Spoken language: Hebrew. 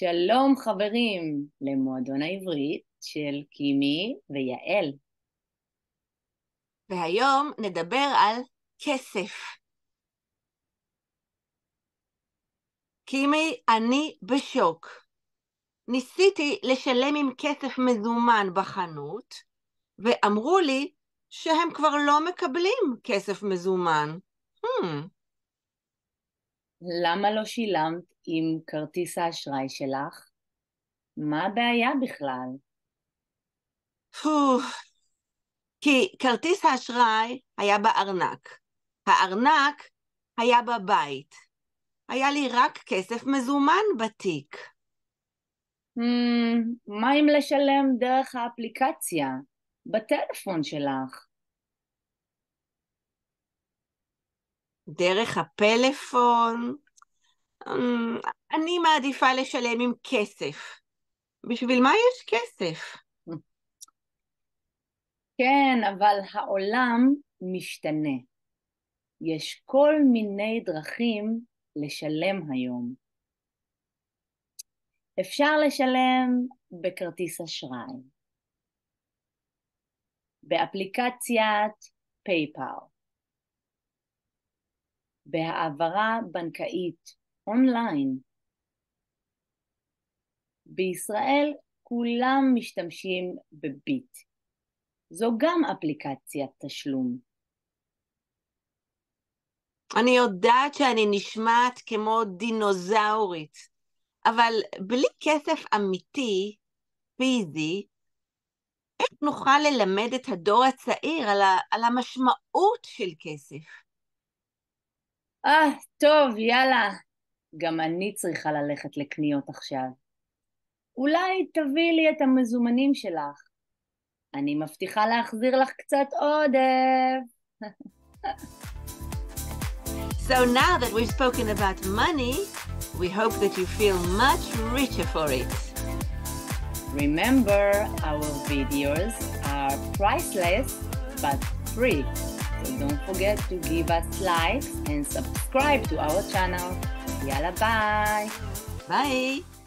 שלום חברים למועדון העברית של קימי ויעל. והיום נדבר על כסף. קימי, אני בשוק. ניסיתי לשלם עם כסף מזומן בחנות, ואמרו לי שהם כבר לא מקבלים כסף מזומן. Hmm. למה לא שילמת עם כרטיס האשראי שלך? מה הבעיה בכלל? כי כרטיס האשראי היה בארנק. הארנק היה בבית. היה לי רק כסף מזומן בתיק. Hmm, מה אם לשלם דרך האפליקציה, בטלפון שלך? דרך הפלאפון? אמ, אני מעדיפה לשלם עם כסף. בשביל מה יש כסף? כן, אבל העולם משתנה. יש כל מיני דרכים לשלם היום. אפשר לשלם בכרטיס אשראי, באפליקציית PayPal, בהעברה בנקאית אונליין. בישראל כולם משתמשים בביט. זו גם אפליקציית תשלום. אני יודעת שאני נשמעת כמו דינוזאורית, אבל בלי כסף אמיתי, פיזי, איך נוכל ללמד את הדור הצעיר על, ה- על המשמעות של כסף? אה, טוב, יאללה. גם אני צריכה ללכת לקניות עכשיו. אולי תביאי לי את המזומנים שלך. אני מבטיחה להחזיר לך קצת עודף. So now that we've spoken about money, we hope that you feel much richer for it. Remember, our videos are priceless but free. So don't forget to give us likes and subscribe to our channel. Yalla bye! Bye!